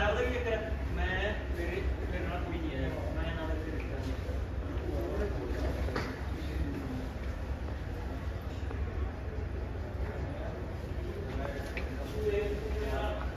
सार्वजनिक मैं